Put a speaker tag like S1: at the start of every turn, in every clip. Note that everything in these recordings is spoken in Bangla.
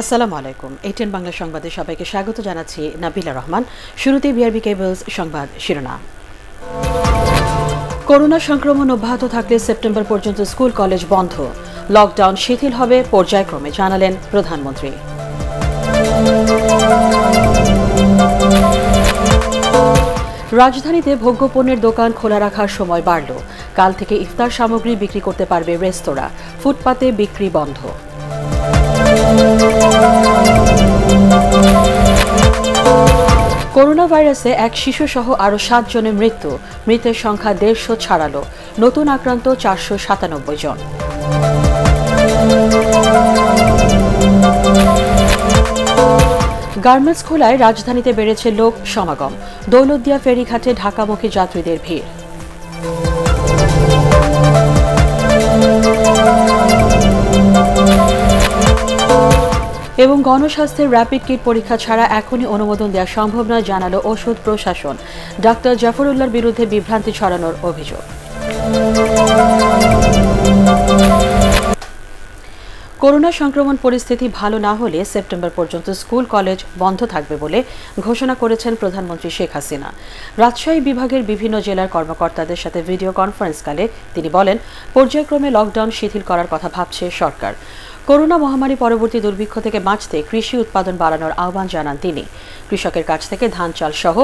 S1: আসসালামু আলাইকুম। এটিএন বাংলা সংবাদে সবাইকে স্বাগত জানাচ্ছি নাবিলা রহমান। শুরুতে বিআরবি কেবলস সংবাদ শিরোনাম। করোনা সংক্রমণ অব্যাহত থাকলে সেপ্টেম্বর পর্যন্ত স্কুল, কলেজ বন্ধ। লকডাউন শিথিল হবে পর্যায়ক্রমে, জানালেন প্রধানমন্ত্রী। রাজধানীতে ভোগ্যপণ্যের দোকান খোলা রাখার সময় বাড়ল। কাল থেকে ইফতার সামগ্রী বিক্রি করতে পারবে রেস্তোরাঁ। ফুটপাতে বিক্রি বন্ধ। করোনা ভাইরাসে এক শিশু সহ আরও সাতজনের মৃত্যু। মৃতের সংখ্যা দেড়শো ছাড়ালো। নতুন আক্রান্ত চারশো সাতানব্বই জন। গার্মেন্টস খোলায় রাজধানীতে বেড়েছে লোক সমাগম। দৌলতদিয়া ফেরিঘাটে ঢাকামুখী যাত্রীদের ভিড়। এবং গণস্বাস্থ্যের র্যাপিড কিট পরীক্ষা ছাড়া এখনই অনুমোদন দেওয়া সম্ভব নয়, জানালো ওষুধ প্রশাসন। ডাক্তার জাফরুল্লাহর বিরুদ্ধে বিভ্রান্তি ছড়ানোর অভিযোগ। করোনা সংক্রমণ পরিস্থিতি ভালো না হলে সেপ্টেম্বর পর্যন্ত স্কুল, কলেজ বন্ধ থাকবে বলে ঘোষণা করেছেন প্রধানমন্ত্রী শেখ হাসিনা। রাজশাহী বিভাগের বিভিন্ন জেলার কর্মকর্তাদের সাথে ভিডিও কনফারেন্সকালে তিনি বলেন, পর্যায়ক্রমে লকডাউন শিথিল করার কথা ভাবছে সরকার। করোনা মহামারী পরবর্তী দুর্ভিক্ষ থেকে বাঁচতে কৃষি উৎপাদন বাড়ানোর আহ্বান জানান তিনি। কৃষকের কাছ থেকে ধান, চাল সহ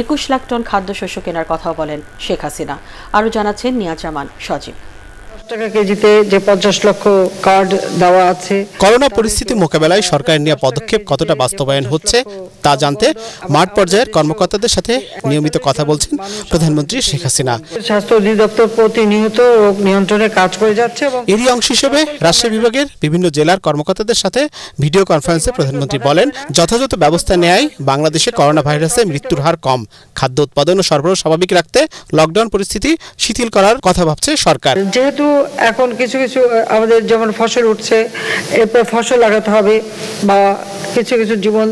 S1: একুশ লাখ টন খাদ্যশস্য কেনার কথাও বলেন শেখ হাসিনা। আরও জানাচ্ছেন নিয়াজামান সজীব।
S2: টাকা কেজিতে যে পঞ্চাশ লক্ষ কার্ড দেওয়া আছে
S3: করোনা পরিস্থিতি মোকাবেলায় সরকারের নেওয়া পদক্ষেপ কতটা বাস্তবায়ন হচ্ছে তা জানতে মাঠ পর্যায়ের কর্মকর্তাদের সাথে নিয়মিত কথা বলছেন প্রধানমন্ত্রী শেখ হাসিনা।
S2: স্বাস্থ্য অধিদপ্তর প্রতিনিয়ত রোগ নিয়ন্ত্রণে কাজ করে যাচ্ছে
S3: এরই অংশ হিসেবে রাজশাহী বিভাগের বিভিন্ন জেলার কর্মকর্তাদের সাথে ভিডিও কনফারেন্সে প্রধানমন্ত্রী বলেন যথাযথ ব্যবস্থা নেয় বাংলাদেশে করোনা ভাইরাসে মৃত্যুর হার কম। খাদ্য উৎপাদন ও সরবরাহ স্বাভাবিক রাখতে লকডাউন পরিস্থিতি শিথিল করার কথা ভাবছে সরকার।
S2: যেহেতু এখন কিছু কিছু আমাদের যেমন ফসল উঠছে, এরপর ফসল লাগাতে হবে বা কিছু কিছু জীবন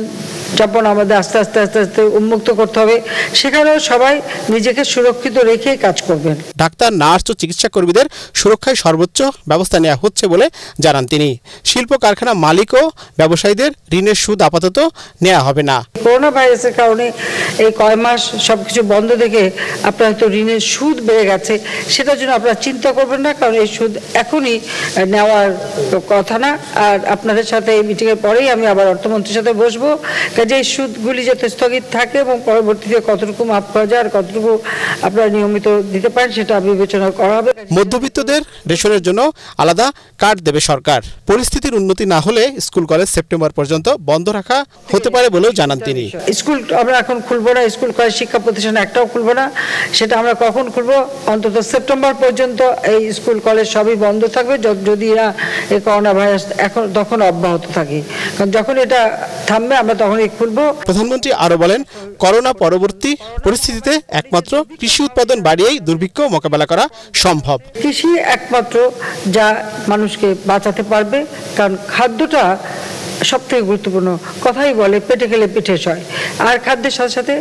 S2: যাপন আমাদের আস্তে আস্তে আস্তে আস্তে উন্মুক্ত করতে হবে। সেখানেও সবাই নিজেকে সুরক্ষিত রেখেই কাজ করবেন।
S3: ডাক্তার নার্স ও চিকিৎসা কর্মীদের সুরক্ষায় সর্বোচ্চ ব্যবস্থা নেওয়া হচ্ছে বলে জানান তিনি। শিল্প কারখানা মালিক ও ব্যবসায়ীদের ঋণের সুদ আপাতত নেওয়া হবে না।
S2: করোনা ভাইরাসের কারণে এই কয় মাস সব কিছু বন্ধ দেখে আপনার হয়তো ঋণের সুদ বেড়ে গেছে। সেটার জন্য আপনারা চিন্তা করবেন না কারণ এই সুদ এখনই নেওয়ার কথা না। আর আপনাদের সাথে এই মিটিংয়ের পরেই আমি আবার অর্থমন্ত্রীর সাথে বসবো। কাজে এই সুদগুলি যাতে স্থগিত থাকে এবং পরবর্তীতে কতটুকু মাফ করা যায় আর কতটুকু আপনারা নিয়মিত দিতে পারেন সেটা বিবেচনা করা হবে।
S3: মধ্যবিত্তদের রেশনের জন্য আলাদা কার্ড দেবে সরকার। পরিস্থিতির উন্নতি না হলে স্কুল কলেজ সেপ্টেম্বর পর্যন্ত বন্ধ রাখা হতে পারে বলেও জানান তিনি।
S2: স্কুল আমরা এখন খুলবো না স্কুল কলেজ শিক্ষা প্রতিষ্ঠান একটাও খুলবো না সেটা আমরা কখন খুলবো? অন্তত সেপ্টেম্বর পর্যন্ত এই স্কুল কলেজ সবই বন্ধ থাকবে যদি না এই করোনা ভাইরাস এখন তখন অব্যাহত থাকে। কারণ যখন এটা থামবে আমরা তখনই খুলবো
S3: প্রধানমন্ত্রী আরও বলেন করোনা পরবর্তী পরিস্থিতিতে একমাত্র কৃষি উৎপাদন বাড়িয়েই দুর্ভিক্ষ মোকাবেলা করা সম্ভব।
S2: কৃষি একমাত্র যা মানুষকে বাঁচাতে পারবে কারণ খাদ্যটা সব থেকে গুরুত্বপূর্ণ। কথাই বলে পেটে খেলে পিঠে সয় আর খাদ্যের সাথে সাথে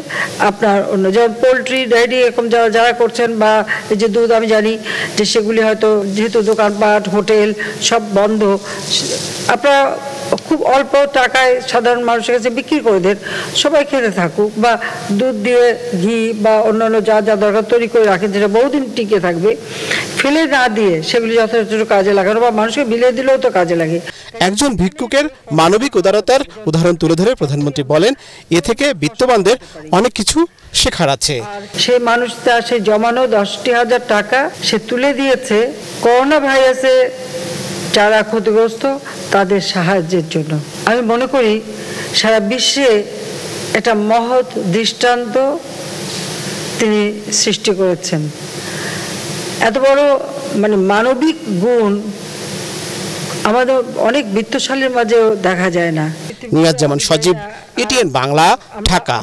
S2: আপনার অন্য যেমন পোলট্রি ডায়েরি এরকম যারা যারা করছেন বা এই যে দুধ আমি জানি যে সেগুলি হয়তো যেহেতু দোকানপাট হোটেল সব বন্ধ আপনারা খুব অল্প টাকায় সাধারণ মানুষের কাছে বিক্রি করে দেন। সবাই খেতে থাকুক বা দুধ দিয়ে ঘি বা অন্যান্য যা যা দরকার তৈরি করে রাখেন যেটা বহুদিন টিকে থাকবে। ফেলে না দিয়ে সেগুলি যথেষ্ট কাজে লাগানো বা মানুষকে বিলিয়ে দিলেও তো কাজে লাগে।
S3: একজন ভিক্ষুকের মানবিক উদারতার উদাহরণ তুলে ধরে প্রধানমন্ত্রী বলেন এ থেকে বিত্তবানদের অনেক কিছু শেখার আছে।
S2: সেই মানুষটা সে জমানো দশটি হাজার টাকা সে তুলে দিয়েছে। করোনা ভাইরাসে যারা ক্ষতিগ্রস্ত তাদের সাহায্যের জন্য। আমি মনে করি সারা বিশ্বে একটা মহৎ দৃষ্টান্ত তিনি সৃষ্টি করেছেন। এত বড় মানে মানবিক গুণ আমাদের অনেক বিত্তশালীর মাঝেও দেখা যায় না।
S3: নিয়াজ জামান সজীব এটিএন বাংলা ঢাকা।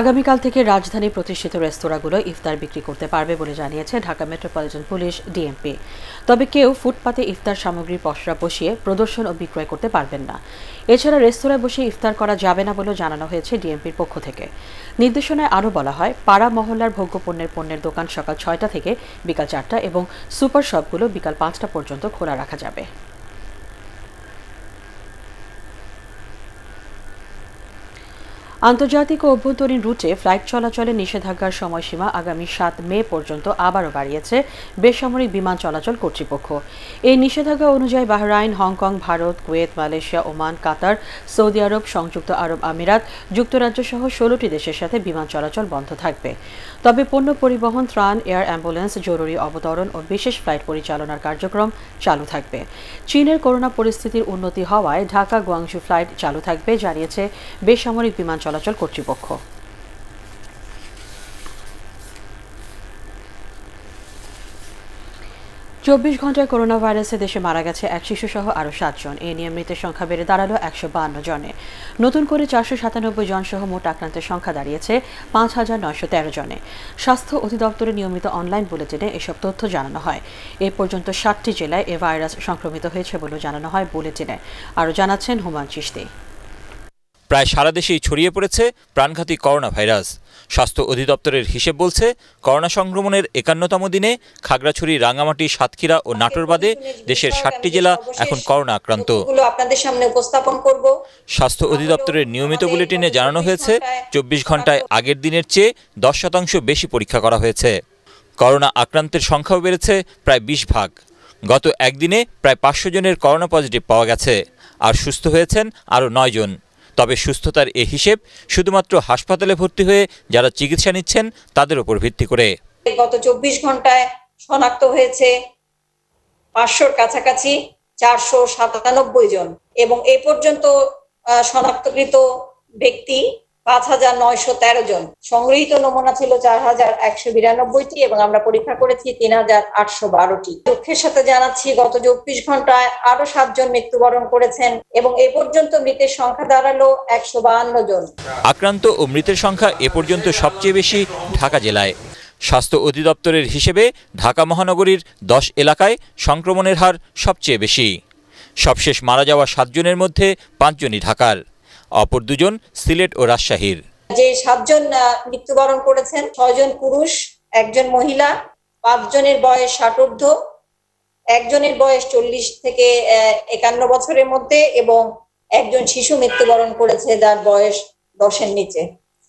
S1: আগামীকাল থেকে রাজধানী প্রতিষ্ঠিত রেস্তোরাঁগুলো ইফতার বিক্রি করতে পারবে বলে জানিয়েছে ঢাকা মেট্রোপলিটন পুলিশ ডিএমপি। তবে কেউ ফুটপাতে ইফতার সামগ্রীর পসরা বসিয়ে প্রদর্শন ও বিক্রয় করতে পারবেন না। এছাড়া রেস্তোরাঁয় বসে ইফতার করা যাবে না বলেও জানানো হয়েছে ডিএমপির পক্ষ থেকে। নির্দেশনায় আরও বলা হয়, পাড়া মহল্লার ভোগ্যপণ্যের পণ্যের দোকান সকাল ছয়টা থেকে বিকাল চারটা এবং সুপার শপগুলো বিকাল পাঁচটা পর্যন্ত খোলা রাখা যাবে। আন্তর্জাতিক অভ্যন্তরীণ রুটে ফ্লাইট চলাচলের নিষেধাজ্ঞার সময়সীমা আগামী সাত মে পর্যন্ত আবারও বাড়িয়েছে বেসামরিক বিমান চলাচল কর্তৃপক্ষ। এই নিষেধাজ্ঞা অনুযায়ী Bahrain, Hong Kong, Bharat, Kuwait, Malaysia, Oman, Qatar, Saudi Arab, সংযুক্ত আরব আমিরাত যুক্তরাজ্য সহ ষোলোটি দেশের সাথে বিমান চলাচল বন্ধ থাকবে। তবে পণ্য পরিবহন, ত্রাণ, এয়ার অ্যাম্বুলেন্স, জরুরি অবতরণ ও বিশেষ ফ্লাইট পরিচালনার কার্যক্রম চালু থাকবে। চীনের করোনা পরিস্থিতির উন্নতি হওয়ায় ঢাকা গুয়াংশু ফ্লাইট চালু থাকবে, জানিয়েছে বেসামরিক বিমান চলাচল কর্তৃপক্ষ। চব্বিশ ঘন্টায় করোনা ভাইরাসে দেশে মারা গেছে এক শিশু শিশুসহ আরও সাতজন। এ নিয়ে মৃতের সংখ্যা বেড়ে দাঁড়াল একশো বান্ন জনে। নতুন করে চারশো সাতানব্বই জন সহ মোট আক্রান্তের সংখ্যা দাঁড়িয়েছে পাঁচ হাজার নয়শো তেরো জনে। স্বাস্থ্য অধিদপ্তরের নিয়মিত অনলাইন বুলেটিনে এসব তথ্য জানানো হয়। এ পর্যন্ত ষাটটি জেলায় এ ভাইরাস সংক্রমিত হয়েছে বলেও জানানো হয় বুলেটিনে। আরও জানাচ্ছেন হুমান চিস্তি
S4: প্রায় সারা দেশেই ছড়িয়ে পড়েছে প্রাণঘাতী করোনা ভাইরাস স্বাস্থ্য অধিদপ্তরের হিসেব বলছে করোনা সংক্রমণের একান্নতম দিনে খাগড়াছড়ি রাঙামাটি সাতক্ষীরা ও নাটোর বাদে দেশের ষাটটি জেলা এখন করোনা আক্রান্ত।
S5: আপনাদের সামনে উপস্থাপন করব।
S4: স্বাস্থ্য অধিদপ্তরের নিয়মিত বুলেটিনে জানানো হয়েছে চব্বিশ ঘন্টায় আগের দিনের চেয়ে দশ শতাংশ বেশি পরীক্ষা করা হয়েছে। করোনা আক্রান্তের সংখ্যাও বেড়েছে প্রায় বিশ ভাগ। গত একদিনে প্রায় পাঁচশো জনের করোনা পজিটিভ পাওয়া গেছে আর সুস্থ হয়েছেন আরও নয় জন। তবে সুস্থতার এ হিসেব শুধুমাত্র হাসপাতালে ভর্তি হয়ে যারা চিকিৎসা নিচ্ছেন তাদের উপর ভিত্তি করে।
S5: গত চব্বিশ ঘন্টায় শনাক্ত হয়েছে পাঁচশোর কাছাকাছি চারশো সাতানব্বই জন এবং এ পর্যন্ত শনাক্তকৃত ব্যক্তি পাঁচ হাজার নয়শো তেরো জন। সংগৃহীত নমুনা ছিল চার হাজার একশো বিরানব্বইটি এবং আমরা পরীক্ষা করেছি তিন হাজার আটশো বারোটি। দুঃখের সাথে জানাচ্ছি, গত চব্বিশ ঘন্টায় আরও সাতজন মৃত্যুবরণ করেছেন এবং এ পর্যন্ত মৃতের সংখ্যা দাঁড়াল একশো বাহান্ন জন।
S4: আক্রান্ত ও মৃতের সংখ্যা এ পর্যন্ত সবচেয়ে বেশি ঢাকা জেলায়। স্বাস্থ্য অধিদপ্তরের হিসেবে ঢাকা মহানগরীর দশ এলাকায় সংক্রমণের হার সবচেয়ে বেশি। সবশেষ মারা যাওয়া সাতজনের মধ্যে পাঁচজনই ঢাকার। অপর দুজন সিলেট ও রাজশাহীর।
S5: যে সাতজন মৃত্যুবরণ করেছেন, ছয়জন পুরুষ, একজন মহিলা, পাঁচজনের বয়স ষাটোর্ধ, একজনের বয়স চল্লিশ থেকে একান্ন বছরের মধ্যে এবং একজন শিশু মৃত্যুবরণ করেছে, যার বয়স দশের নিচে।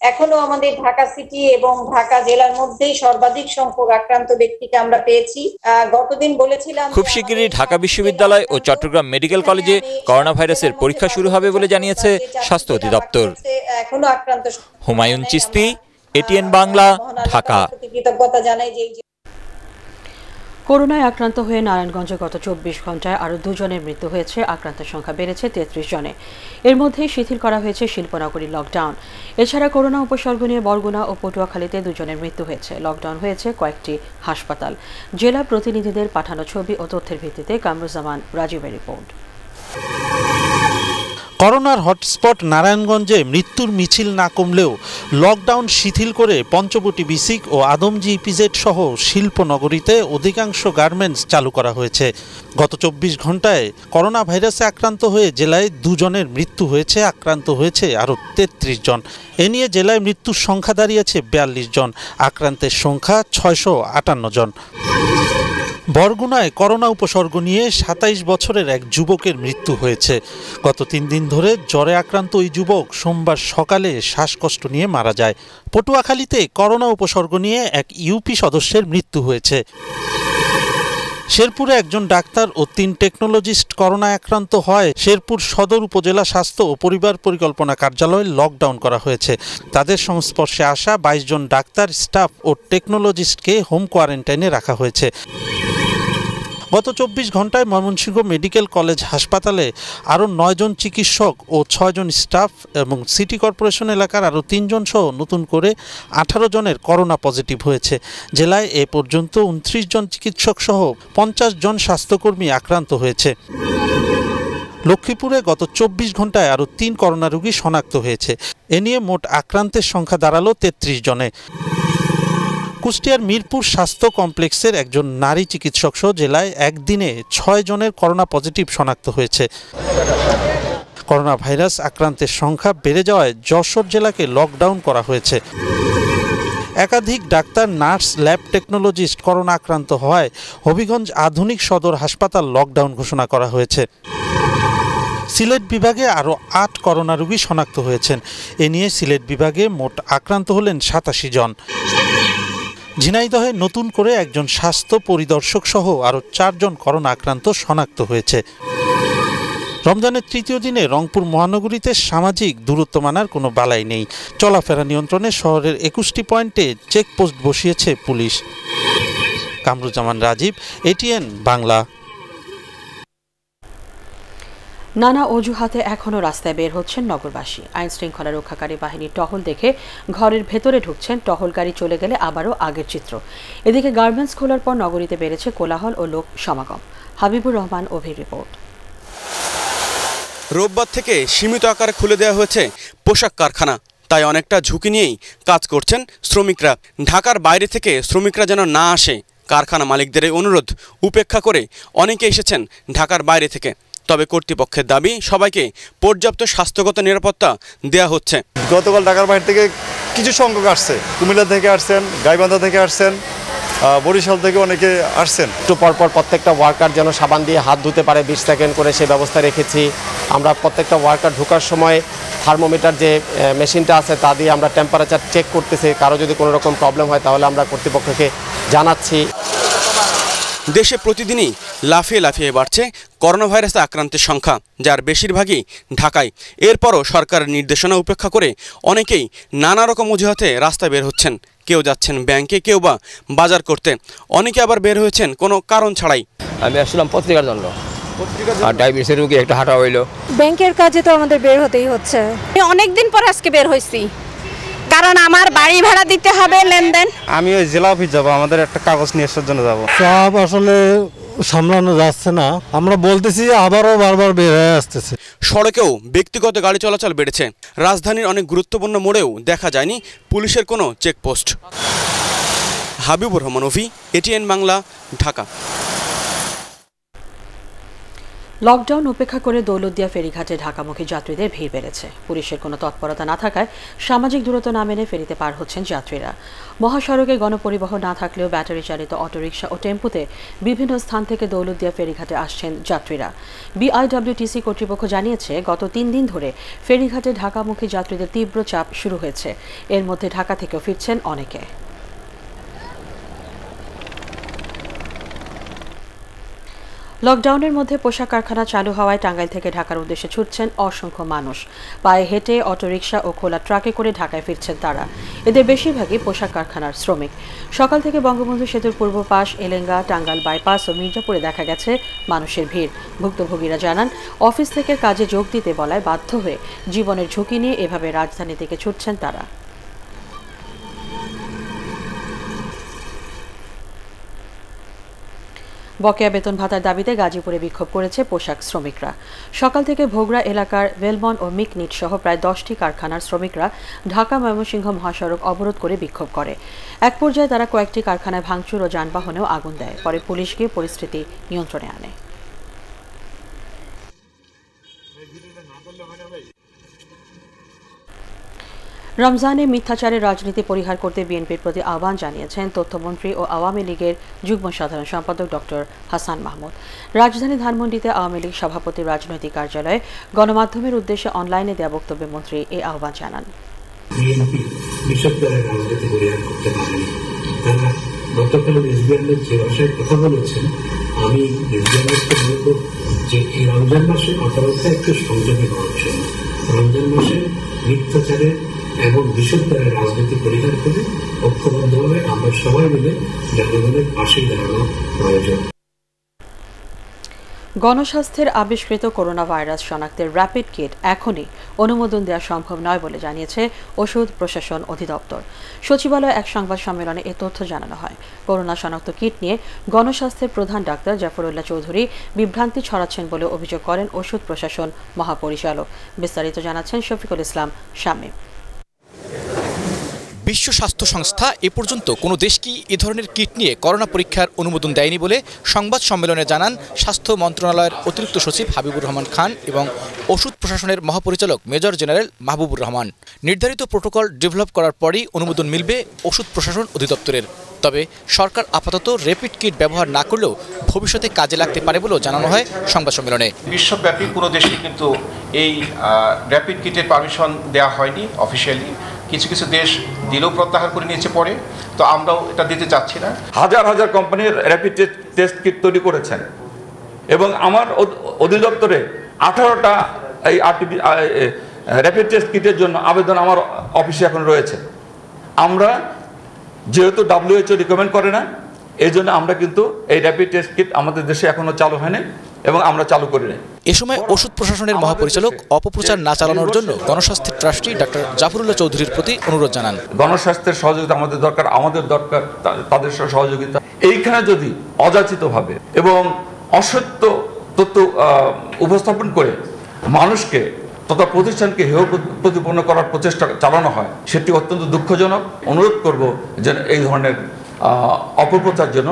S5: এখনও আমাদের ঢাকা সিটি এবং ঢাকা জেলার মধ্যেই সর্বাধিক সংখ্যক আক্রান্ত ব্যক্তিকে আমরা পেয়েছি। গতদিন বলেছিলাম
S4: খুব শিগগিরই ঢাকা বিশ্ববিদ্যালয় ও চট্টগ্রাম মেডিকেল কলেজে করোনা ভাইরাসের পরীক্ষা শুরু হবে বলে জানিয়েছে স্বাস্থ্য অধিদপ্তর।
S5: এখনও আক্রান্ত
S4: হুমায়ুন চিস্তি এটিএন বাংলা ঢাকা।
S5: কৃতজ্ঞতা জানাই যে
S1: করোনায় আক্রান্ত হয়ে নারায়ণগঞ্জে গত চব্বিশ ঘন্টায় আরও দুজনের মৃত্যু হয়েছে। আক্রান্তের সংখ্যা বেড়েছে তেত্রিশ জনে। এর মধ্যেই শিথিল করা হয়েছে শিল্পনগরী লকডাউন এছাড়া করোনা উপসর্গ নিয়ে বরগুনা ও পটুয়াখালীতে দুজনের মৃত্যু হয়েছে। লকডাউন হয়েছে কয়েকটি হাসপাতাল। জেলা প্রতিনিধিদের পাঠানো ছবি ও তথ্যের ভিত্তিতে কামরুজ্জামান রাজীবের রিপোর্ট
S6: করোনার হটস্পট নারায়ণগঞ্জে মৃত্যুর মিছিল না কমলেও লকডাউন শিথিল করে পঞ্চবটি বিসিক ও আদমজি ইপিজেড সহ শিল্পনগরীতে অধিকাংশ গার্মেন্টস চালু করা হয়েছে। গত চব্বিশ ঘন্টায় করোনা ভাইরাসে আক্রান্ত হয়ে জেলায় দুজনের মৃত্যু হয়েছে, আক্রান্ত হয়েছে আরও তেত্রিশ জন। এ নিয়ে জেলায় মৃত্যুর সংখ্যা দাঁড়িয়েছে বিয়াল্লিশ জন, আক্রান্তের সংখ্যা ছয়শো আটান্ন জন। বরগুনায় করোনা উপসর্গ নিয়ে সাতাইশ বছরের এক যুবকের মৃত্যু হয়েছে। গত তিন দিন ধরে জ্বরে আক্রান্ত ওই যুবক সোমবার সকালে শ্বাসকষ্ট নিয়ে মারা যায়। পটুয়াখালীতে করোনা উপসর্গ নিয়ে এক ইউপি সদস্যের মৃত্যু হয়েছে। শেরপুরে একজন ডাক্তার ও তিন টেকনোলজিস্ট করোনায় আক্রান্ত হয়, শেরপুর সদর উপজেলা স্বাস্থ্য ও পরিবার পরিকল্পনা কার্যালয়ে লকডাউন করা হয়েছে। তাদের সংস্পর্শে আসা বাইশ জন ডাক্তার, স্টাফ ও টেকনোলজিস্টকে হোম কোয়ারেন্টাইনে রাখা হয়েছে। গত চব্বিশ ঘন্টায় ময়মনসিংহ মেডিকেল কলেজ হাসপাতালে আরও নয়জন চিকিৎসক ও ছয়জন স্টাফ এবং সিটি কর্পোরেশন এলাকার আরও তিনজন সহ নতুন করে আঠারো জনের করোনা পজিটিভ হয়েছে। জেলায় এ পর্যন্ত উনত্রিশ জন চিকিৎসক সহ পঞ্চাশ জন স্বাস্থ্যকর্মী আক্রান্ত হয়েছে। লক্ষ্মীপুরে গত চব্বিশ ঘন্টায় আরও তিন করোনা রোগী শনাক্ত হয়েছে। এ নিয়ে মোট আক্রান্তের সংখ্যা দাঁড়াল তেত্রিশ জনে। কুষ্টিয়ার মিরপুর স্বাস্থ্য কমপ্লেক্সের একজন নারী চিকিৎসক সহ জেলায় একদিনে ছয় জনের করোনা পজিটিভ শনাক্ত হয়েছে। করোনা ভাইরাস আক্রান্তের সংখ্যা বেড়ে যাওয়ায় যশোর জেলাকে লকডাউন করা হয়েছে। একাধিক doctor, nurse, lab technologist corona আক্রান্ত হওয়ায় হবিগঞ্জ আধুনিক সদর হাসপাতাল লকডাউন ঘোষণা করা হয়েছে। সিলেট বিভাগে আরও আট করোনা রোগী শনাক্ত হয়েছেন। এ নিয়ে সিলেট বিভাগে মোট আক্রান্ত হলেন সাতাশি জন। ঝিনাইদহে নতুন করে একজন স্বাস্থ্য পরিদর্শক সহ আরও চারজন করোনা আক্রান্ত শনাক্ত হয়েছে। রমজানের তৃতীয় দিনে রংপুর মহানগরীতে সামাজিক দূরত্ব মানার কোনো বালাই নেই। চলাফেরা নিয়ন্ত্রণে শহরের একুশটি পয়েন্টে চেকপোস্ট বসিয়েছে পুলিশ। কামরুজ্জামান রাজীব এটিএন বাংলা।
S1: নানা অজুহাতে এখনও রাস্তায় বের হচ্ছেন নগরবাসী। আইন শৃঙ্খলা রক্ষাকারী বাহিনীর টহল দেখে ঘরের ভেতরে ঢুকছেন, টহল গাড়ি চলে গেলে আবারও আগের চিত্র। এদিকে গার্মেন্টস খোলার পর নগরীতে বেড়েছে কোলাহল ও লোক সমাগম। হাবিবুর রহমান, অভির রিপোর্ট।
S7: রোববার থেকে সীমিত আকারে খুলে দেওয়া হয়েছে পোশাক কারখানা। তাই অনেকটা ঝুঁকি নিয়েই কাজ করছেন শ্রমিকরা। ঢাকার বাইরে থেকে শ্রমিকরা যেন না আসে, কারখানা মালিকদের এই অনুরোধ। উপেক্ষা করে অনেকে এসেছেন ঢাকার বাইরে থেকে। তবে কর্তৃপক্ষের দাবি সবাইকে পর্যাপ্ত স্বাস্থ্যগত নিরাপত্তা দেয়া হচ্ছে।
S8: গতকাল ঢাকার বাইরে থেকে কিছু সংখ্যক আসছে। কুমিল্লা থেকে আসছেন গাইবান্ধা থেকে আসছেন বরিশাল থেকে অনেকে আসছেন।
S9: একটু পরপর প্রত্যেকটা ওয়ার্কার যেন সাবান দিয়ে হাত ধুতে পারে বিশ সেকেন্ড করে সে ব্যবস্থা রেখেছি। আমরা প্রত্যেকটা ওয়ার্কার ঢোকার সময় থার্মোমিটার যে মেশিনটা আছে তা দিয়ে আমরা টেম্পারেচার চেক করতেছি। কারও যদি কোনো রকম প্রবলেম হয় তাহলে আমরা কর্তৃপক্ষকে জানাচ্ছি।
S7: দেশে প্রতিদিনই লাফিয়ে লাফিয়ে বাড়ছে করোনা ভাইরাসে আক্রান্তের সংখ্যা যার বেশিরভাগই ঢাকায়। এরপরও সরকারের নির্দেশনা উপেক্ষা করে অনেকেই নানা রকম অজুহাতে রাস্তায় বের হচ্ছেন। কেউ যাচ্ছেন ব্যাংকে কেউ বা বাজার করতে। অনেকে আবার বের হয়েছেন কোনো কারণ ছাড়াই।
S10: আমি আসলাম পত্রিকার জন্য। আর ডায়াবেটিসের রুগী একটা হাঁটা হইল।
S11: ব্যাংকের কাজে তো আমাদের বের হতেই হচ্ছে।
S12: অনেক দিন পর আজকে বের হয়েছি কারণ আমার বাড়ি ভাড়া দিতে হবে লেনদেন।
S8: আমি ওই জেলা অফিস যাব আমাদের একটা কাগজ নিয়ে আসার জন্য যাব।
S13: চাপ আসলে সামলানো যাচ্ছে না। আমরা বলতেছি আবারও বারবার বের হয়ে আসতেছে।
S7: সড়কেও ব্যক্তিগত গাড়ি চলাচল বেড়েছে। রাজধানীর অনেক গুরুত্বপূর্ণ মোড়েও দেখা যায়নি পুলিশের কোনো checkpost. Habibur Rahman Avi ATN Bangla Dhaka.
S1: Lockdown উপেক্ষা করে দৌলতদিয়া ফেরিঘাটে ঢাকামুখী যাত্রীদের ভিড় বেড়েছে। পুলিশের কোনো তৎপরতা না থাকায় সামাজিক দূরত্ব না মেনে ফেরিতে পার হচ্ছেন যাত্রীরা। মহাসড়কে গণপরিবহন না থাকলেও ব্যাটারি চালিত অটোরিকশা ও টেম্পুতে বিভিন্ন স্থান থেকে দৌলতদিয়া ফেরিঘাটে আসছেন যাত্রীরা। বিআইডব্লিউটিসি কর্তৃপক্ষ জানিয়েছে, গত তিন দিন ধরে ফেরিঘাটে ঢাকামুখী যাত্রীদের তীব্র চাপ শুরু হয়েছে। এর মধ্যে ঢাকা থেকেও ফিরছেন অনেকে। লকডাউনের মধ্যে পোশাক কারখানা চালু হওয়ায় টাঙ্গাইল থেকে ঢাকার উদ্দেশ্যে ছুটছেন অসংখ্য মানুষ। পায়ে হেঁটে অটোরিকশা ও খোলা ট্রাকে করে ঢাকায় ফিরছেন তারা। এদের বেশিরভাগই পোশাক কারখানার শ্রমিক। সকাল থেকে বঙ্গবন্ধু সেতুর পূর্ব পাশ, এলেঙ্গা, টাঙ্গাইল বাইপাস ও মির্জাপুরে দেখা গেছে মানুষের ভিড়। ভুক্তভোগীরা জানান, অফিস থেকে কাজে যোগ দিতে বলায় বাধ্য হয়ে জীবনের ঝুঁকি নিয়ে এভাবে রাজধানী থেকে ছুটছেন তারা। বকেয়া বেতন ভাতার দাবিতে গাজীপুরে বিক্ষোভ করেছে পোশাক শ্রমিকরা। সকাল থেকে ভোগড়া এলাকার ওয়েলবন ও মিকনিট সহ প্রায় দশটি কারখানার শ্রমিকরা ঢাকা ময়মনসিংহ মহাসড়ক অবরোধ করে বিক্ষোভ করে। এক পর্যায়ে তারা কয়েকটি কারখানায় ভাঙচুর ও যানবাহনেও আগুন দেয়। পরে পুলিশ গিয়ে পরিস্থিতি নিয়ন্ত্রণে আনে। রমজানে মিথ্যাচারের রাজনীতি পরিহার করতে বিএনপির প্রতি আহ্বান জানিয়েছেন তথ্যমন্ত্রী ও আওয়ামী লীগের যুগ্ম সাধারণ সম্পাদক ডক্টর হাসান মাহমুদ। রাজধানী ধানমন্ডিতে আওয়ামী লীগ সভাপতির রাজনৈতিক কার্যালয়ে গণমাধ্যমের উদ্দেশ্যে অনলাইনে দেওয়া বক্তব্যে মন্ত্রী এই আহ্বান জানান।
S14: আমি যে এই রমজান মাসে একটু হওয়ার জন্য রমজান মাসে মিথ্যাচারে এবং বিষদ্বারের রাজনীতি পরিহার করে ঐক্যবদ্ধভাবে আমরা সবাই মিলে জনগণের পাশে দাঁড়ানো প্রয়োজন।
S1: গণস্বাস্থ্যের আবিষ্কৃত করোনা ভাইরাস শনাক্তের র্যাপিড কিট এখনই অনুমোদন দেওয়া সম্ভব নয় বলে জানিয়েছে ওষুধ প্রশাসন অধিদপ্তর। সচিবালয়ে এক সংবাদ সম্মেলনে এ তথ্য জানানো হয়। করোনা শনাক্ত কিট নিয়ে গণস্বাস্থ্যের প্রধান ডাক্তার জাফরুল্লাহ চৌধুরী বিভ্রান্তি ছড়াচ্ছেন বলে অভিযোগ করেন ওষুধ প্রশাসন মহাপরিচালক। বিস্তারিত জানাচ্ছেন শফিকুল ইসলাম শামীম।
S15: বিশ্ব স্বাস্থ্য সংস্থা এ পর্যন্ত কোনো দেশকেই এ ধরনের কিট নিয়ে করোনা পরীক্ষার অনুমোদন দেয়নি বলে সংবাদ সম্মেলনে জানান স্বাস্থ্য মন্ত্রণালয়ের অতিরিক্ত সচিব হাবিবুর রহমান খান এবং ওষুধ প্রশাসনের মহাপরিচালক মেজর জেনারেল মাহবুবুর রহমান। নির্ধারিত প্রোটোকল ডেভেলপ করার পরই অনুমোদন মিলবে ওষুধ প্রশাসন অধিদপ্তরের। তবে সরকার আপাতত র্যাপিড কিট ব্যবহার না করলেও ভবিষ্যতে কাজে লাগতে পারে বলেও জানানো হয় সংবাদ সম্মেলনে।
S16: বিশ্বব্যাপী কোনো দেশে কিন্তু এই র্যাপিড কিটের পারমিশন দেওয়া হয়নি অফিসিয়ালি কিছু কিছু দেশ দিলেও প্রত্যাহার করে নিয়েছে পরে, তো আমরাও এটা দিতে চাচ্ছি না।
S17: হাজার হাজার কোম্পানির র্যাপিড টেস্ট কিট তৈরি করেছেন। এবং আমার অধিদপ্তরে আঠারোটা এই আরটিপি র্যাপিড টেস্ট কিটের জন্য আবেদন আমার অফিসে এখন রয়েছে। আমরা যেহেতু ডাব্লিউএইচও রিকমেন্ড করে না এই জন্য আমরা কিন্তু এই র্যাপিড টেস্ট কিট আমাদের দেশে এখনও চালু হয়নি। এবং আমরা চালু করি নাই।
S15: এ সময় ওষুধ প্রশাসনের মহাপরিচালক অপপ্রচার না চালানোর জন্য গণস্বাস্থ্যের ট্রাস্টি ডাক্তার জাফরুল্লাহ চৌধুরীর প্রতি অনুরোধ জানান।
S17: গণস্বাস্থ্যের সহযোগিতা আমাদের দরকার আমাদের দরকার তাদের সহযোগিতা। এইখানে যদি অযাচিতভাবে এবং অসত্য তথ্য উপস্থাপন করে মানুষকে তথা প্রতিষ্ঠানকে হেয় প্রতিপন্ন করার প্রচেষ্টা চালানো হয় সেটি অত্যন্ত দুঃখজনক। অনুরোধ করব যে এই ধরনের অপপ্রচার যেন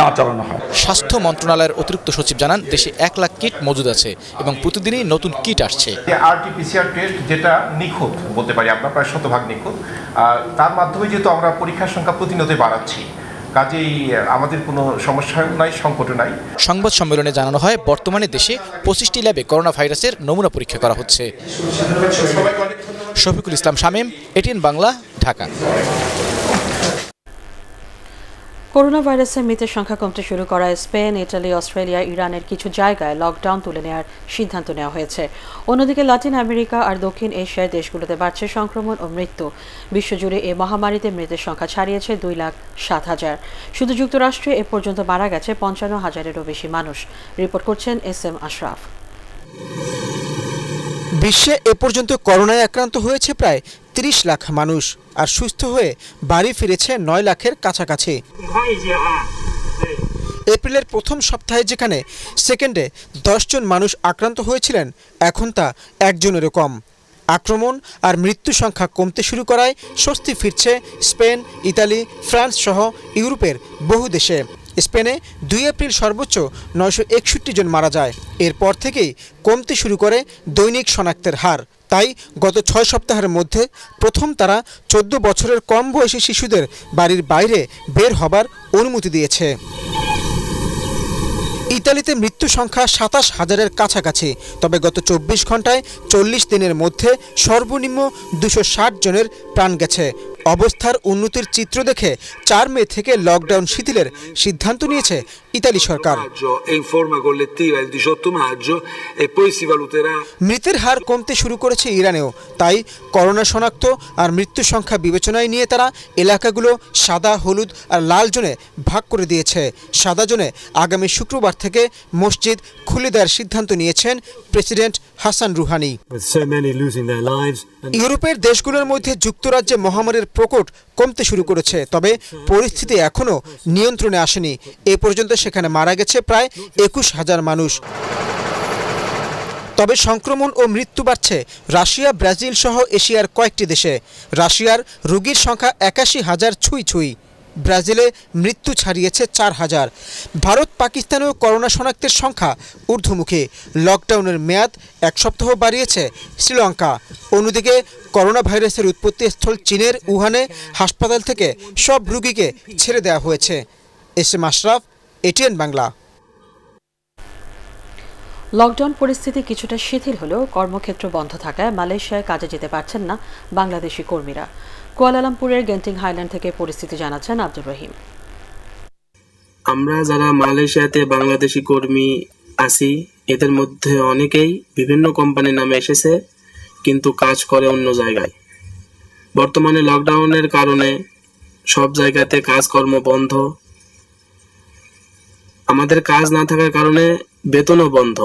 S17: না চালানো হয়।
S15: স্বাস্থ্য মন্ত্রণালয়ের অতিরিক্ত সচিব জানান দেশে এক লাখ কিট মজুদ আছে এবং প্রতিদিনই নতুন কিট আসছে।
S16: আরটিপিসিআর টেস্ট যেটা নিখুঁত বলতে পারি আমরা প্রায় শতভাগ নিখুঁত তার মাধ্যমে যেহেতু আমরা পরীক্ষার সংখ্যা প্রতিনিয়ত বাড়াচ্ছি কাজেই আমাদের কোনো সমস্যা নাই সংকট নাই।
S15: সংবাদ সম্মেলনে জানানো হয় বর্তমানে দেশে পঁচিশটি ল্যাবে করোনা ভাইরাসের নমুনা পরীক্ষা করা হচ্ছে। শফিকুল ইসলাম শামীম এটিএন বাংলা ঢাকা।
S1: করোনা ভাইরাসে মৃতের সংখ্যা কমতে শুরু করায় স্পেন, ইটালি, অস্ট্রেলিয়া, ইরানের কিছু জায়গায় লকডাউন তুলে নেওয়ার সিদ্ধান্ত নেওয়া হয়েছে। অন্যদিকে লাতিন আমেরিকা আর দক্ষিণ এশিয়ার দেশগুলোতে বাড়ছে সংক্রমণ ও মৃত্যু। বিশ্বজুড়ে এ মহামারীতে মৃতের সংখ্যা ছাড়িয়েছে দুই লাখ সাত হাজার। শুধু যুক্তরাষ্ট্রে এ পর্যন্ত মারা গেছে পঞ্চান্ন হাজারেরও বেশি মানুষ। রিপোর্ট করছেন এস এম আশরাফ।
S18: বিশ্বে এ পর্যন্ত করোনায় আক্রান্ত হয়েছে প্রায় তিরিশ লাখ মানুষ। আর সুস্থ হয়ে বাড়ি ফিরেছে নয় লাখের কাছাকাছি। এপ্রিলের প্রথম সপ্তাহে যেখানে সেকেন্ডে দশজন মানুষ আক্রান্ত হয়েছিলেন, এখন তা একজনেরও কম। আক্রমণ আর মৃত্যু সংখ্যা কমতে শুরু করায় স্বস্তি ফিরছে স্পেন, ইতালি, ফ্রান্স সহ ইউরোপের বহু দেশে। স্পেনে দুই এপ্রিল সর্বোচ্চ নয়শো একষট্টি জন মারা যায়। এরপর থেকেই কমতে শুরু করে দৈনিক শনাক্তের হার। তাই গত ছয় সপ্তাহের মধ্যে প্রথম তারা চোদ্দ বছরের কম বয়সী শিশুদের বাড়ির বাইরে বের হবার অনুমতি দিয়েছে। ইতালিতে মৃত্যু সংখ্যা সাতাশ হাজারের কাছাকাছি, তবে গত চব্বিশ ঘন্টায় চল্লিশ দিনের মধ্যে সর্বনিম্ন দুশো জনের প্রাণ গেছে। অবস্থার উন্নতির চিত্র দেখে চার মে থেকে লকডাউন শিথিলের সিদ্ধান্ত নিয়েছে ইতালি সরকার। মৃতের হার কমতে শুরু করেছে ইরানেও তাই করোনা শনাক্ত আর মৃত্যু সংখ্যা বিবেচনায় নিয়ে তারা এলাকাগুলো সাদা হলুদ আর লাল জোনে ভাগ করে দিয়েছে। সাদা জোনে আগামী শুক্রবার থেকে মসজিদ খুলে দেওয়ার সিদ্ধান্ত নিয়েছেন প্রেসিডেন্ট হাসান রুহানি। ইউরোপের দেশগুলোর মধ্যে যুক্তরাজ্যে মহামারীর প্রকট কমতে শুরু করেছে, তবে পরিস্থিতি এখনও নিয়ন্ত্রণে আসেনি। এ পর্যন্ত সেখানে মারা গেছে প্রায় একুশ হাজার মানুষ। তবে সংক্রমণ ও মৃত্যু বাড়ছে। রাশিয়া, ব্রাজিল সহ এশিয়ার কয়েকটি দেশে। রাশিয়ার রোগীর সংখ্যা একাশি হাজার ছুঁই ছুঁই। ব্রাজিলে মৃত্যু ছাড়িয়েছে চার হাজার। ভারত পাকিস্তানেও করোনা শনাক্তের সংখ্যা ঊর্ধ্বমুখী। লকডাউনের মেয়াদ এক সপ্তাহ বাড়িয়েছে শ্রীলঙ্কা। অন্যদিকে করোনা ভাইরাসের উৎপত্তি স্থল চীনের উহানে হাসপাতাল থেকে সব রোগীকে ছেড়ে দেওয়া হয়েছে। S M Ashraf, ATN Bangla.
S1: Lockdown পরিস্থিতি কিছুটা শিথিল হলেও কর্মক্ষেত্র বন্ধ থাকায় মালয়েশিয়ায় কাজে যেতে পারছেন না বাংলাদেশি কর্মীরা। কুয়ালালামপুরের গেন্টিং হাইল্যান্ড থেকে পরিস্থিতি জানাচ্ছেন আব্দুর রহিম।
S19: আমরা যারা মালয়েশিয়াতে বাংলাদেশি কর্মী আছি, এদের মধ্যে অনেকেই বিভিন্ন কোম্পানির নামে এসেছে, কিন্তু কাজ করে অন্য জায়গায়। বর্তমানে লকডাউনের কারণে সব জায়গাতে কাজকর্ম বন্ধ। আমাদের কাজ না থাকার কারণে বেতনও বন্ধ।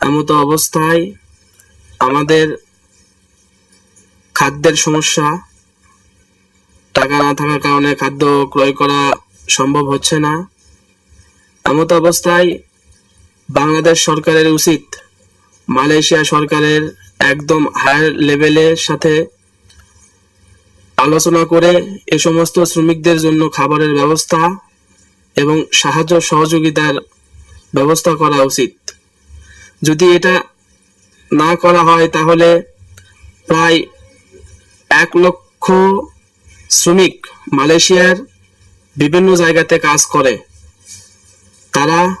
S19: এমতো অবস্থায় আমাদের খাদ্যের সমস্যা, টাকা না থাকার কারণে খাদ্য ক্রয় করা সম্ভব হচ্ছে না। এমত অবস্থায় বাংলাদেশ সরকারের উচিত মালয়েশিয়া সরকারের একদম হায়ার লেভেলের সাথে আলোচনা করে এ সমস্ত শ্রমিকদের জন্য খাবারের ব্যবস্থা এবং সাহায্য সহযোগিতার ব্যবস্থা করা উচিত। যদি এটা না করা হয় তাহলে প্রায় এক লক্ষ শ্রমিক মালয়েশিয়ার বিভিন্ন জায়গাতে কাজ করে। তারা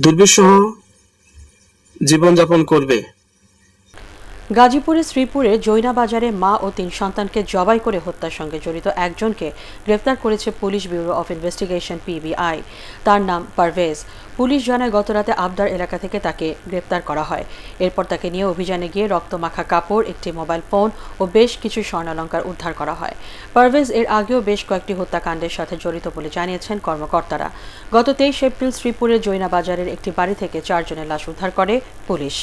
S19: দুর্বিষহ জীবনযাপন করবে।
S1: গাজীপুরের শ্রীপুরে জৈনা বাজারে মা ও তিন সন্তানকে জবাই করে হত্যার সঙ্গে জড়িত একজনকে গ্রেফতার করেছে police bureau of investigation, PBI. তার নাম পারভেজ। পুলিশ জানায়, গতরাতে আবদার এলাকা থেকে তাকে গ্রেপ্তার করা হয়। এরপর তাকে নিয়ে অভিযানে গিয়ে রক্তমাখা কাপড়, একটি মোবাইল ফোন ও বেশ কিছু স্বর্ণালঙ্কার উদ্ধার করা হয়। পারভেজ এর আগেও বেশ কয়েকটি হত্যাকাণ্ডের সাথে জড়িত বলে জানিয়েছেন কর্মকর্তারা। গত তেইশ এপ্রিল শ্রীপুরের জৈনা বাজারের একটি বাড়ি থেকে চারজনের লাশ উদ্ধার করে পুলিশ।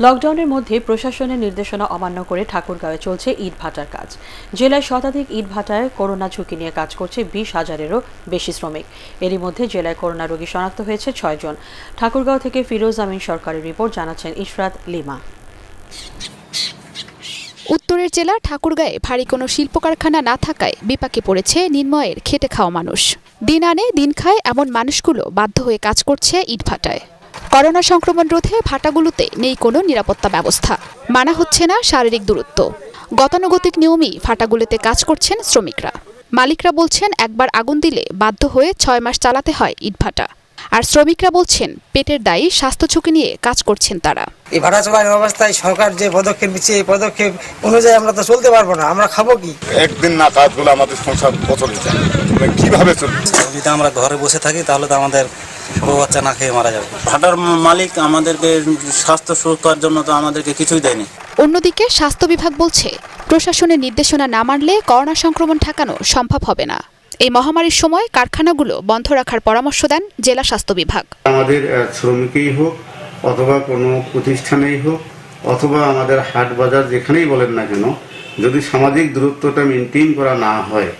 S1: লকডাউনের মধ্যে প্রশাসনের নির্দেশনা অমান্য করে ঠাকুরগাঁওয়ে চলছে ইট ভাটার কাজ। জেলায় শতাধিক ইট ভাটায় করোনা ঝুঁকি নিয়ে কাজ করছে বিশ হাজারেরও বেশি শ্রমিক। এরই মধ্যে জেলায় করোনা রোগী শনাক্ত হয়েছে ছয়জন ঠাকুরগাঁও থেকে ফিরোজ আমিন সরকারের রিপোর্ট, জানাচ্ছেন ইশরাত লিমা।
S20: উত্তরের জেলা ঠাকুরগাঁয়ে ভারী কোনো শিল্প কারখানা না থাকায় বিপাকে পড়েছে নির্ময়ের খেটে খাওয়া মানুষ। দিন আনে, দিন খায় এমন মানুষগুলো বাধ্য হয়ে কাজ করছে ইটভাটায় করোনা সংক্রমণ রোধে ভাটাগুলোতে নেই কোনো নিরাপত্তা ব্যবস্থা। মানা হচ্ছে না শারীরিক দূরত্ব। গতানুগতিক নিয়মেই ভাটাগুলোতে কাজ করছেন শ্রমিকরা। মালিকরা বলছেন একবার আগুন দিলে বাধ্য হয়ে ছয় মাস চালাতে হয় ইটভাটা আর শ্রমিকরা বলছেন পেটের দায়ী স্বাস্থ্য ঝুঁকি নিয়ে কাজ করছেন তারা।
S21: এই ভাড়া চলার অবস্থায় সরকার যে পদক্ষেপ নিচ্ছে এই পদক্ষেপ অনুযায়ী আমরা তো চলতে পারব না। আমরা খাব কি?
S22: একদিন না কাজ করলে আমাদের সংসার প্রচলিত। যায় মানে কীভাবে চলবে?
S23: যদি আমরা ঘরে বসে থাকি তাহলে তো আমাদের বউ বাচ্চা না খেয়ে মারা যাবে।
S24: ভাটার মালিক আমাদেরকে স্বাস্থ্য সুরক্ষার জন্য তো আমাদেরকে কিছুই দেয়নি।
S20: অন্যদিকে স্বাস্থ্য বিভাগ বলছে প্রশাসনের নির্দেশনা না মানলে করোনা সংক্রমণ ঠেকানো সম্ভব হবে না। এই মহামারীর সময় কারখানাগুলো বন্ধ রাখার পরামর্শ দেন জেলা স্বাস্থ্য বিভাগ।
S25: আমাদের শ্রমিকেই হোক অথবা কোনো প্রতিষ্ঠানেই হোক অথবা আমাদের হাট বাজার যেখানেই বলেন না কেন যদি সামাজিক দূরত্বটা মেনটেন করা না হয়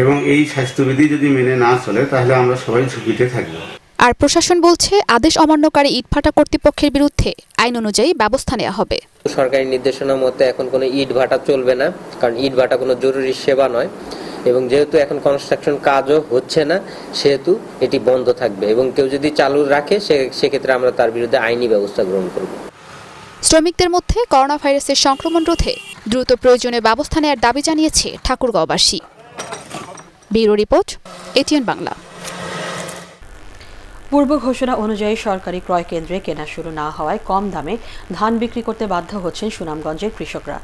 S25: এবং এই স্বাস্থ্যবিধি যদি মেনে না চলে তাহলে আমরা সবাই ঝুঁকিতে থাকব।
S20: আর প্রশাসন বলছে আদেশ অমান্যকারী ইটভাটা কর্তৃপক্ষের বিরুদ্ধে আইন অনুযায়ী ব্যবস্থা নেওয়া হবে।
S26: সরকারি নির্দেশনা মতে এখন কোনো ইট ভাটা চলবে না কারণ ইট ভাটা কোনো জরুরি সেবা নয় এবং যেহেতু এখন কনস্ট্রাকশন কাজও হচ্ছে না সেহেতু এটি বন্ধ থাকবে এবং কেউ যদি চালু রাখে সে সেক্ষেত্রে আমরা তার বিরুদ্ধে আইনি ব্যবস্থা গ্রহণ করব।
S20: শ্রমিকদের মধ্যে করোনা ভাইরাসের সংক্রমণ রোধে দ্রুত প্রয়োজনীয় ব্যবস্থা নেওয়ার দাবি জানিয়েছে ঠাকুরগাঁওবাসী। Bureau report ATN Bangla.
S1: পূর্ব ঘোষণা অনুযায়ী সরকারি ক্রয় কেন্দ্রে কেনা শুরু না হওয়ায় কম দামে ধান বিক্রি করতে বাধ্য হচ্ছেন সুনামগঞ্জের কৃষকরা।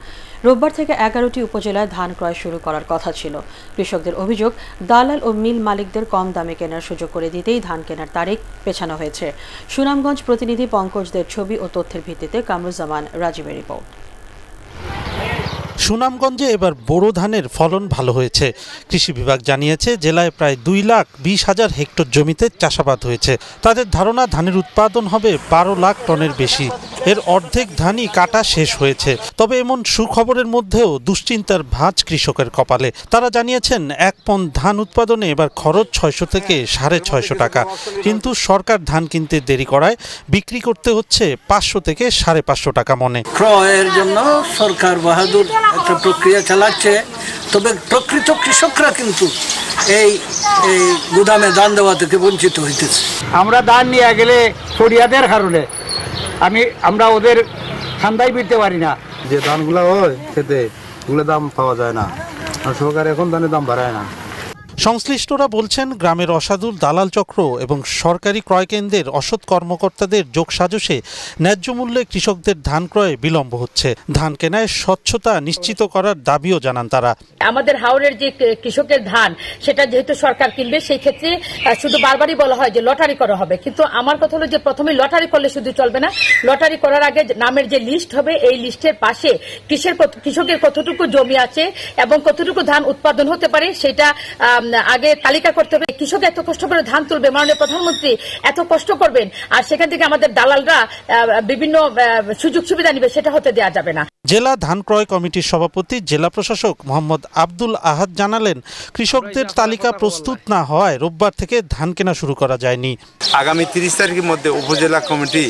S1: রোববার থেকে এগারোটি উপজেলায় ধান ক্রয় শুরু করার কথা ছিল। কৃষকদের অভিযোগ, দালাল ও মিল মালিকদের কম দামে কেনার সুযোগ করে দিতেই ধান কেনার তারিখ পেছানো হয়েছে। সুনামগঞ্জ প্রতিনিধি পঙ্কজদের ছবি ও তথ্যের ভিত্তিতে কামরুজ্জামান রাজীবের রিপোর্ট।
S6: সুনামগঞ্জে এবার বোরো ধানের ফলন ভালো হয়েছে। কৃষি বিভাগ জানিয়েছে, জেলায় প্রায় দুই লাখ বিশ হাজার হেক্টর জমিতে চাষাবাদ হয়েছে। তাদের ধারণা, ধানের উৎপাদন হবে বারো লাখ টনের বেশি। এর অর্ধেক ধানই কাটা শেষ হয়েছে। তবে এমন সুখবরের মধ্যেও দুশ্চিন্তার ভাঁজ কৃষকের কপালে। তারা জানিয়েছেন এক পন ধান উৎপাদনে এবার খরচ ছয়শো থেকে সাড়ে ছয়শো টাকা। কিন্তু সরকার ধান কিনতে দেরি করায় বিক্রি করতে হচ্ছে পাঁচশো থেকে সাড়ে পাঁচশো টাকা মনে।
S27: ক্রয়ের জন্য সরকার বাহাদুর একটা প্রক্রিয়া চালাচ্ছে। তবে প্রকৃত কৃষকরা কিন্তু এই এই গুদামে দান দেওয়া থেকে বঞ্চিত হইতেছে।
S28: আমরা দান নিয়ে গেলে ফরিয়াদের কারণে আমি, আমরা ওদের ঠান্ডায় ফিরতে পারি না।
S29: যে ধানগুলো ওই খেতে, ওগুলো দাম পাওয়া যায় না। আর সরকার এখন ধানের দাম বাড়ায় না।
S6: সংশ্লিষ্টরা বলছেন, গ্রামের অসাধুর দালাল চক্র এবং সরকারি ক্রয়কেন্দ্রের অসৎ কর্মকর্তাদের যোগসাজশে ন্যায্য মূল্যে কৃষকদের ধান ক্রয়ে বিলম্ব হচ্ছে। ধান কেনায় স্বচ্ছতা নিশ্চিত করার দাবিও জানান তারা।
S30: আমাদের হাওড়ের যে কৃষকের ধান, সেটা যেহেতু সরকার কিনবে, সেই ক্ষেত্রে শুধু বারবারই বলা হয় যে লটারি করা হবে। কিন্তু আমার কথা হলো যে প্রথমে লটারি করলে শুধু চলবে না। লটারি করার আগে নামের যে লিস্ট হবে, এই লিস্টের পাশে কৃষের কৃষকের কতটুকু জমি আছে এবং কতটুকু ধান উৎপাদন হতে পারে, সেটা আগে তালিকা করতে হবে কৃষক এত কষ্ট করে ধান তুলবে, মাননীয় প্রধানমন্ত্রী এত কষ্ট করবেন, আর সেখান থেকে আমাদের দালালরা বিভিন্ন সুযোগ সুবিধা নিবে, সেটা হতে দেওয়া যাবে না।
S6: জেলা ধান ক্রয় কমিটির সভাপতি জেলা প্রশাসক মোহাম্মদ আব্দুল আহাদ জানালেন কৃষকদের তালিকা প্রস্তুত না হওয়ায় রোববার থেকে ধান কেনা শুরু করা যায়নি।
S31: আগামী তিরিশ তারিখের মধ্যে উপজেলা কমিটি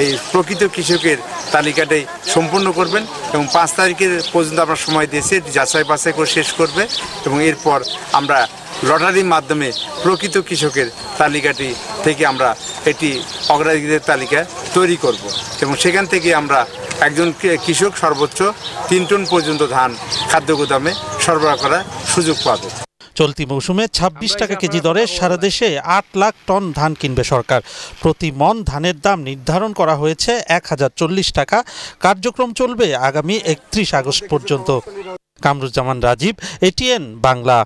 S29: এই প্রকৃত কৃষকের তালিকাটাই সম্পূর্ণ করবেন এবং পাঁচ তারিখের পর্যন্ত আমরা সময় দিয়েছি যাচাই বাছাই করে শেষ করবে এবং এরপর আমরা লটারির মাধ্যমে প্রকৃত কৃষকের তালিকাটি থেকে আমরা এটি অগ্রাধিকারের তালিকা তৈরি করব। এবং সেখান থেকে আমরা একজন কৃষক সর্বোচ্চ তিন টন পর্যন্ত ধান খাদ্য গুদামে সরবরাহ করার সুযোগ পাবে।
S6: চলতি মৌসুমে ২৬ টাকা কেজি দরে সারা দেশে আট লাখ টন ধান কিনবে সরকার। প্রতি মন ধানের দাম নির্ধারণ করা হয়েছে এক হাজার চল্লিশ টাকা। কার্যক্রম চলবে আগামী একত্রিশ আগস্ট পর্যন্ত। কামরুজ্জামান রাজীব, এটিএন বাংলা।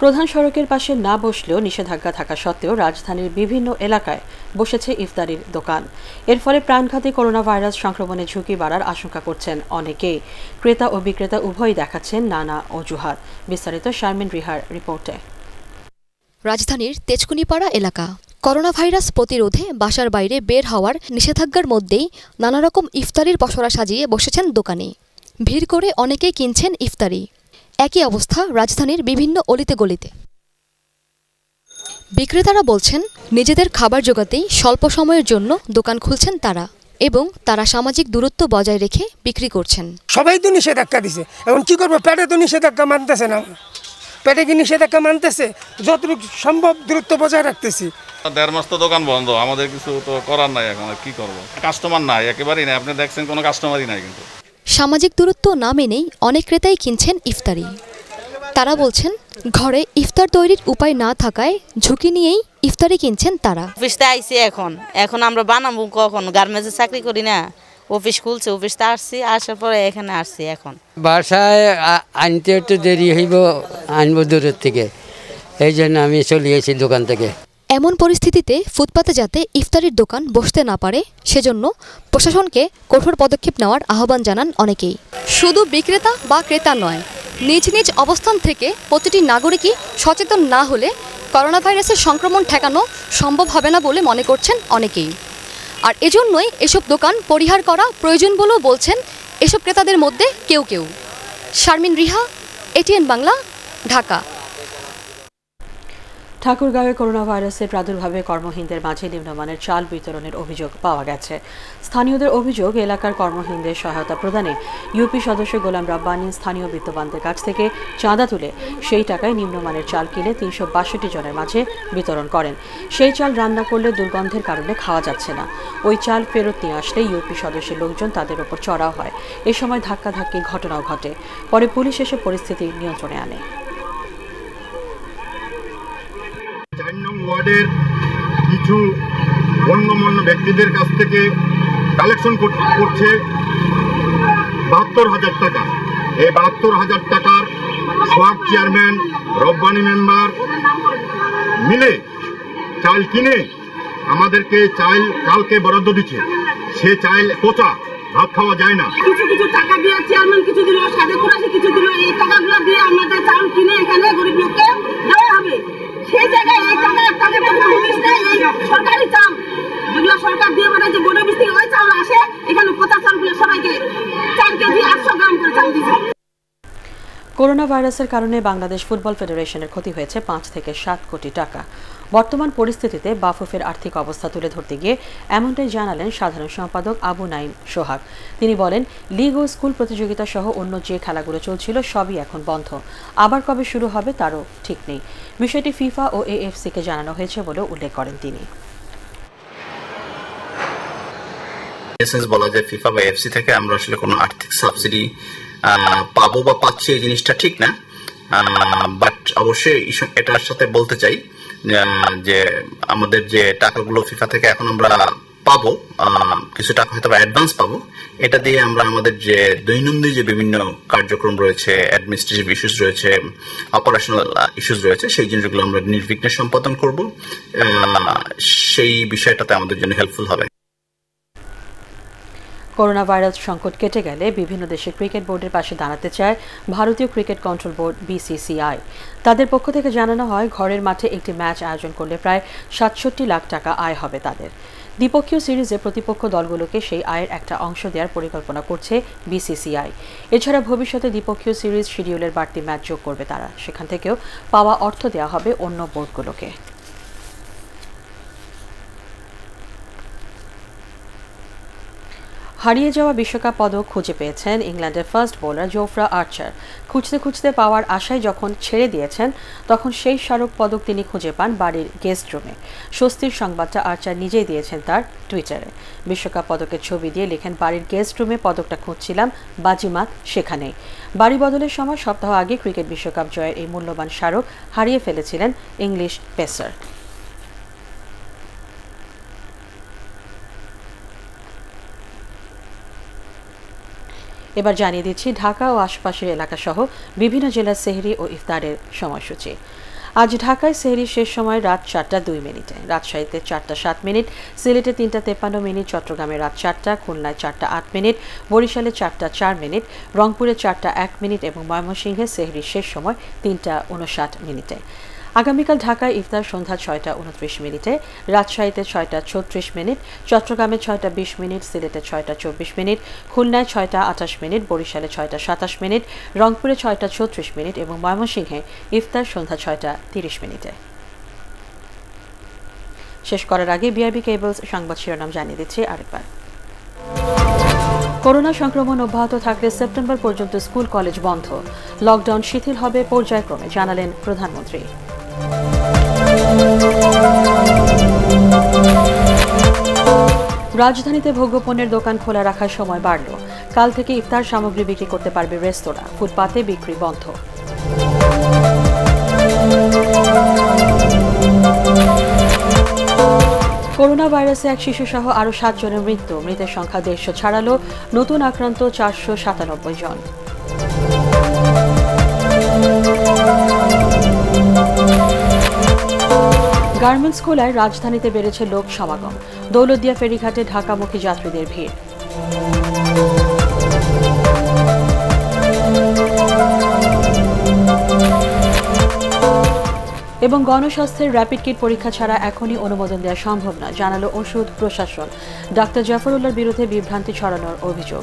S1: প্রধান সড়কের পাশে না বসলেও নিষেধাজ্ঞা থাকা সত্ত্বেও রাজধানীর বিভিন্ন এলাকায় বসেছে ইফতারির দোকান। এর ফলে প্রাণঘাতী করোনা ভাইরাস সংক্রমণের ঝুঁকি বাড়ার আশঙ্কা করছেন অনেকেই। ক্রেতা ও বিক্রেতা উভয়ই দেখাচ্ছেন নানা অজুহাত। বিস্তারিত শারমিন রিহার রিপোর্টে।
S32: রাজধানীর তেজকুনিপাড়া এলাকা। করোনা ভাইরাস প্রতিরোধে বাসার বাইরে বের হওয়ার নিষেধাজ্ঞার মধ্যেই নানা রকম ইফতারির পসরা সাজিয়ে বসেছেন দোকানে। ভিড় করে অনেকেই কিনছেন ইফতারি। একই অবস্থা রাজধানীর বিভিন্ন অলিতে গলিতে। বিক্রেতারা বলছেন নিজেদের খাবার জোগাতেই স্বল্প সময়ের জন্য দোকান খুলছেন তারা এবং তারা সামাজিক দূরত্ব বজায় রেখে বিক্রি করছেন।
S21: সবাই তো নিষেধাজ্ঞা দিছে। এখন কি করব? পেটে তো নিষেধাজ্ঞা মানতেছে না। পেটে কি নিষেধাজ্ঞা মানতেছে? যতটুকু সম্ভব দূরত্ব বজায় রাখতেছি।
S22: দেড় মাস তো দোকান বন্ধ। আমাদের কিছু তো করার নাই এখন আর কি করব? কাস্টমার নাই একেবারেই নাই। আপনি দেখছেন কোনো কাস্টমারই নাই কিন্তু।
S32: সামাজিক দূরত্ব না মেনেই অনেক ক্রেতাই কিনছেন ইফতারি। তারা বলছেন ঘরে ইফতার তৈরির উপায় না থাকায় ঝুঁকি নিয়েই ইফতারি কিনছেন তারা।
S33: অফিসতে আইছি এখন। এখন আমরা বানাবো কখন? গার্মেন্টসে চাকরি করি না। অফিস খুলছে অফিসতে আসছি আসার পরে এখানে আসছি এখন।
S34: বাসায় আনতে একটু দেরি হইব আনব দূরের থেকে। এই জন্য আমি চলে এসেছি দোকান থেকে।
S32: এমন পরিস্থিতিতে ফুটপাতে যাতে ইফতারির দোকান বসতে না পারে, সেজন্য প্রশাসনকে কঠোর পদক্ষেপ নেওয়ার আহ্বান জানান অনেকেই। শুধু বিক্রেতা বা ক্রেতা নয়, নিজ নিজ অবস্থান থেকে প্রতিটি নাগরিকই সচেতন না হলে করোনা ভাইরাসের সংক্রমণ ঠেকানো সম্ভব হবে না বলে মনে করছেন অনেকেই। আর এজন্যই এসব দোকান পরিহার করা প্রয়োজন বলেও বলছেন এসব ক্রেতাদের মধ্যে কেউ কেউ। শারমিন রিহা, এটিএন বাংলা, ঢাকা।
S1: ঠাকুরগাঁওয়ে করোনা ভাইরাসের প্রাদুর্ভাবে কর্মহীনদের মাঝে নিম্নমানের চাল বিতরণের অভিযোগ পাওয়া গেছে। স্থানীয়দের অভিযোগ, এলাকার কর্মহীনদের সহায়তা প্রদানে ইউপি সদস্য গোলাম রাব্বানি স্থানীয় বিত্তবানদের কাছ থেকে চাঁদা তুলে সেই টাকায় নিম্নমানের চাল কিনে তিনশো বাষট্টি জনের মাঝে বিতরণ করেন। সেই চাল রান্না করলে দুর্গন্ধের কারণে খাওয়া যাচ্ছে না। ওই চাল ফেরত নিয়ে আসলে ইউপি সদস্যের লোকজন তাদের ওপর চড়াও হয়। এ সময় ধাক্কাধাক্কি ঘটনাও ঘটে। পরে পুলিশ এসে পরিস্থিতি নিয়ন্ত্রণে আনে।
S22: চার নং ওয়ার্ডের কিছু গণ্যমান্য ব্যক্তিদের কাছ থেকে কালেকশন করছে বাহাত্তর হাজার টাকা। এই বাহাত্তর হাজার টাকার সোয়াব চেয়ারম্যান রব্বানি মেম্বার মিলে চাল কিনে আমাদেরকে চাল কালকে বরাদ্দ দিচ্ছে। সে চাল পচা ভাত খাওয়া যায় না।
S35: কিছু কিছু টাকা দিয়ে চেয়ারম্যান কিছু দিল সাড়ে কুড়াশি কিছু দিল এই টাকাগুলো দিয়ে আমাদের চাউল কিনে এখানে গরিব লোককে দেওয়া হবে। সেই জায়গায় সরকারি চাল। যেগুলো সরকার দিয়ে যে গরিব থেকে ওই চাউল আসে, এখানে পচা চালগুলো সবাইকে চার কেজি আটশো গ্রাম করে চাল দিচ্ছে।
S1: করোনা ভাইরাসের কারণে বাংলাদেশ ফুটবল ফেডারেশনের ক্ষতি হয়েছে পাঁচ থেকে সাত কোটি টাকা। বর্তমান পরিস্থিতিতে বাফুফের আর্থিক অবস্থা তুলে ধরতে গিয়ে এমনটাই জানালেন সাধারণ সম্পাদক আবু নাইম সোহাগ। তিনি বলেন, লিগ ও স্কুল প্রতিযোগিতা সহ অন্য যে খেলাগুলো চলছিল সবই এখন বন্ধ। আবার কবে শুরু হবে তারও ঠিক নেই। বিষয়টি ফিফা ও এএফসিকে জানানো হয়েছে বলেও উল্লেখ করেন তিনি।
S36: বলা যায় ফিফা বা এফসি থেকে আমরা আসলে কোনো আর্থিক সাবসিডি পাবো বা পাচ্ছি এই জিনিসটা ঠিক না। বাট অবশ্যই এটার সাথে বলতে চাই যে আমাদের যে টাকাগুলো ফিফা থেকে এখন আমরা পাবো কিছু টাকা হয়তো অ্যাডভান্স পাবো, এটা দিয়ে আমরা আমাদের যে দৈনন্দিন যে বিভিন্ন কার্যক্রম রয়েছে অ্যাডমিনিস্ট্রেটিভ ইস্যুস রয়েছে অপারেশনাল ইস্যুস রয়েছে, সেই জিনিসগুলো আমরা নির্বিঘ্নে সম্পাদন করব। সেই বিষয়টাতে আমাদের জন্য হেল্পফুল হবে।
S1: করোনা ভাইরাস সংকট কেটে গেলে বিভিন্ন দেশের ক্রিকেট বোর্ডের পাশে দাঁড়াতে চায় ভারতীয় ক্রিকেট কন্ট্রোল বোর্ড, বিসিসিআই। তাদের পক্ষ থেকে জানানো হয়, ঘরের মাঠে একটি ম্যাচ আয়োজন করলে প্রায় সাতষট্টি লাখ টাকা আয় হবে তাদের। দ্বিপক্ষীয় সিরিজে প্রতিপক্ষ দলগুলোকে সেই আয়ের একটা অংশ দেওয়ার পরিকল্পনা করছে বিসিসিআই। এছাড়া ভবিষ্যতে দ্বিপক্ষীয় সিরিজ শিডিউলের বাড়তি ম্যাচ যোগ করবে তারা। সেখান থেকেও পাওয়া অর্থ দেওয়া হবে অন্য বোর্ডগুলোকে। হারিয়ে যাওয়া বিশ্বকাপ পদক খুঁজে পেয়েছেন ইংল্যান্ডের ফার্স্ট বোলার জোফরা আর্চার। খুঁজতে খুঁজতে পাওয়ার আশায় যখন ছেড়ে দিয়েছেন, তখন সেই স্মারক পদক তিনি খুঁজে পান বাড়ির গেস্ট রুমে। স্বস্তির সংবাদটা আর্চার নিজেই দিয়েছেন তার টুইটারে। বিশ্বকাপ পদকের ছবি দিয়ে লেখেন, বাড়ির গেস্ট রুমে পদকটা খুঁজছিলাম, বাজিমাত সেখানেই। বাড়ি বদলের সময় সপ্তাহ আগে ক্রিকেট বিশ্বকাপ জয়ের এই মূল্যবান স্মারক হারিয়ে ফেলেছিলেন ইংলিশ পেসার। এবার জানিয়ে দিচ্ছি, ঢাকা ও আশপাশের এলাকা সহ বিভিন্ন জেলার সেহরি ও ইফতারের সময়সূচি। আজ ঢাকায় সেহরি শেষ সময় রাত চারটা দুই মিনিটে। রাজশাহীতে চারটা সাত মিনিট, সিলেটে তিনটা তেপ্পান্ন মিনিট, চট্টগ্রামে রাত চারটা, খুলনায় চারটা আট মিনিট, বরিশালে চারটা চার মিনিট, রংপুরে চারটা এক মিনিট এবং ময়মনসিংহে সেহরির শেষ সময় তিনটা উনষাট মিনিটে। আগামীকাল ঢাকায় ইফতার সন্ধ্যা ছয়টা উনত্রিশ মিনিটে, রাজশাহীতে ছয়টা ছত্রিশ মিনিট, চট্টগ্রামে ছয়টা বিশ মিনিট, সিলেটে ছয়টা চব্বিশ মিনিট, খুলনায় ছয়টা আঠাশ মিনিট, বরিশালে ছয়টা সাতাশ মিনিট, রংপুরে ছয়টা ছত্রিশ মিনিট এবং ময়মনসিংহে ইফতার সন্ধ্যা ছয়টা তিরিশ মিনিটে। শেষ করার আগে বিআরবি কেবলস সংবাদ শিরোনাম জানিয়ে দিচ্ছি আরেকবার। করোনা সংক্রমণ অব্যাহত থাকলে সেপ্টেম্বর পর্যন্ত স্কুল, কলেজ বন্ধ। লকডাউন শিথিল হবে পর্যায়ক্রমে, জানালেন প্রধানমন্ত্রী। রাজধানীতে ভোগ্যপণ্যের দোকান খোলা রাখার সময় বাড়ল। কাল থেকে ইফতার সামগ্রী বিক্রি করতে পারবে রেস্তোরাঁ। ফুটপাতে বিক্রি বন্ধ। করোনা ভাইরাসে এক শিশু সহ আরও সাতজনের মৃত্যু। মৃতের সংখ্যা দেড়শো ছাড়ালো। নতুন আক্রান্ত চারশো সাতানব্বই জন। গার্মেন্টস খোলায় রাজধানীতে বেড়েছে লোক সমাগম। দৌলতদিয়া ফেরিঘাটে ঢাকামুখী যাত্রীদের ভিড়। এবং গণস্বাস্থ্যের র্যাপিড কিট পরীক্ষা ছাড়া এখনই অনুমোদন দেওয়া সম্ভব না জানালো ওষুধ প্রশাসন। ডাক্তার জাফরুল্লার বিরুদ্ধে বিভ্রান্তি ছড়ানোর অভিযোগ।